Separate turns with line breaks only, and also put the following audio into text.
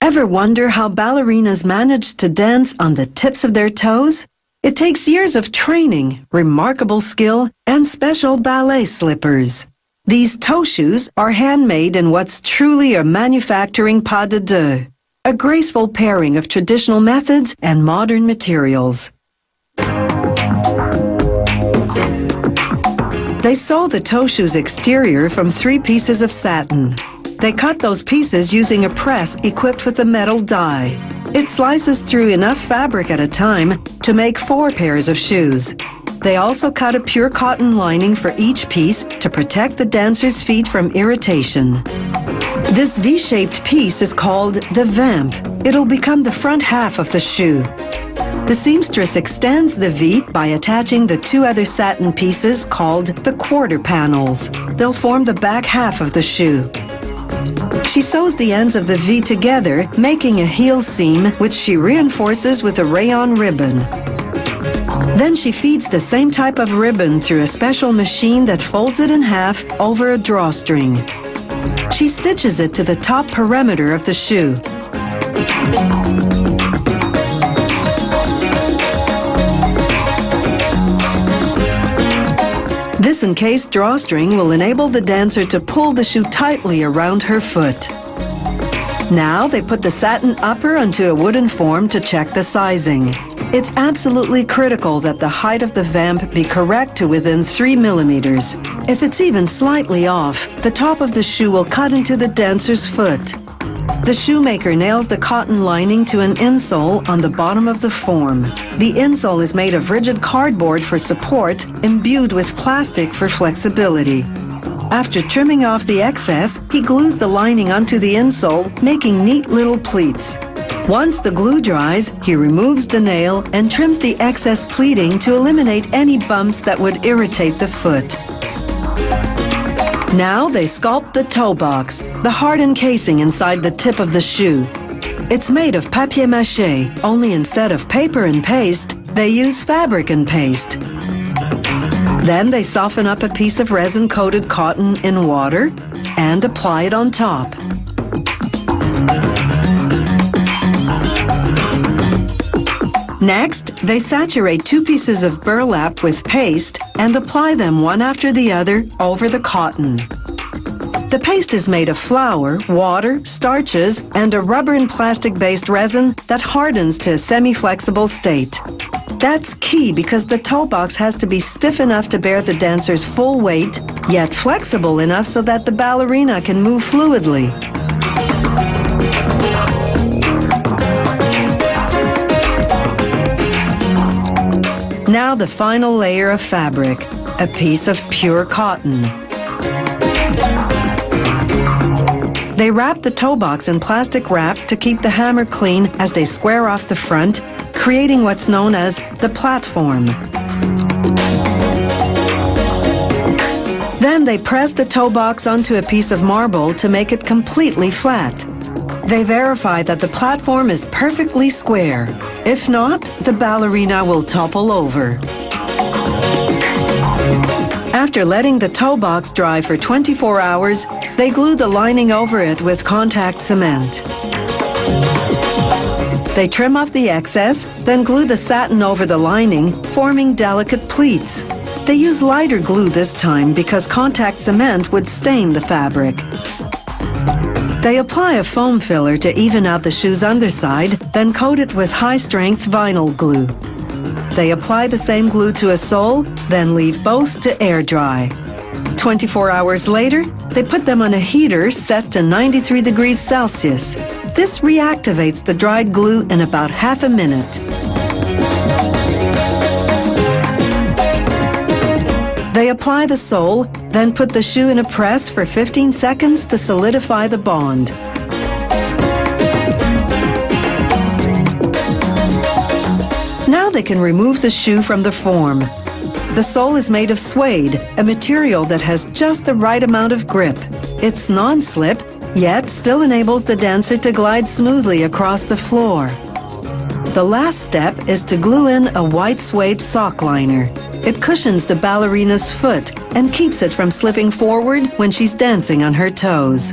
Ever wonder how ballerinas manage to dance on the tips of their toes? It takes years of training, remarkable skill, and special ballet slippers. These toe shoes are handmade in what's truly a manufacturing pas de deux, a graceful pairing of traditional methods and modern materials. They sew the toe shoe's exterior from three pieces of satin. They cut those pieces using a press equipped with a metal die. It slices through enough fabric at a time to make four pairs of shoes. They also cut a pure cotton lining for each piece to protect the dancer's feet from irritation. This V-shaped piece is called the vamp. It'll become the front half of the shoe. The seamstress extends the V by attaching the two other satin pieces called the quarter panels. They'll form the back half of the shoe. She sews the ends of the V together, making a heel seam which she reinforces with a rayon ribbon. Then she feeds the same type of ribbon through a special machine that folds it in half over a drawstring. She stitches it to the top perimeter of the shoe. This encased drawstring will enable the dancer to pull the shoe tightly around her foot. Now they put the satin upper onto a wooden form to check the sizing. It's absolutely critical that the height of the vamp be correct to within 3 millimeters. If it's even slightly off, the top of the shoe will cut into the dancer's foot. The shoemaker nails the cotton lining to an insole on the bottom of the form. The insole is made of rigid cardboard for support, imbued with plastic for flexibility. After trimming off the excess, he glues the lining onto the insole, making neat little pleats. Once the glue dries, he removes the nail and trims the excess pleating to eliminate any bumps that would irritate the foot. Now they sculpt the toe box, the hard encasing inside the tip of the shoe. It's made of papier-mâché, only instead of paper and paste, they use fabric and paste. Then they soften up a piece of resin-coated cotton in water and apply it on top. Next, they saturate two pieces of burlap with paste and apply them one after the other over the cotton. The paste is made of flour, water, starches, and a rubber and plastic-based resin that hardens to a semi-flexible state. That's key because the toe box has to be stiff enough to bear the dancer's full weight, yet flexible enough so that the ballerina can move fluidly. Now the final layer of fabric, a piece of pure cotton. They wrap the toe box in plastic wrap to keep the hammer clean as they square off the front, creating what's known as the platform. Then they press the toe box onto a piece of marble to make it completely flat. They verify that the platform is perfectly square. If not, the ballerina will topple over. After letting the toe box dry for 24 hours, they glue the lining over it with contact cement. They trim off the excess, then glue the satin over the lining, forming delicate pleats. They use lighter glue this time because contact cement would stain the fabric. They apply a foam filler to even out the shoe's underside, then coat it with high-strength vinyl glue. They apply the same glue to a sole, then leave both to air dry. 24 hours later, they put them on a heater set to 93 degrees Celsius. This reactivates the dried glue in about half a minute. They apply the sole, then put the shoe in a press for 15 seconds to solidify the bond. Now they can remove the shoe from the form. The sole is made of suede, a material that has just the right amount of grip. It's non-slip, yet still enables the dancer to glide smoothly across the floor. The last step is to glue in a white suede sock liner. It cushions the ballerina's foot and keeps it from slipping forward when she's dancing on her toes.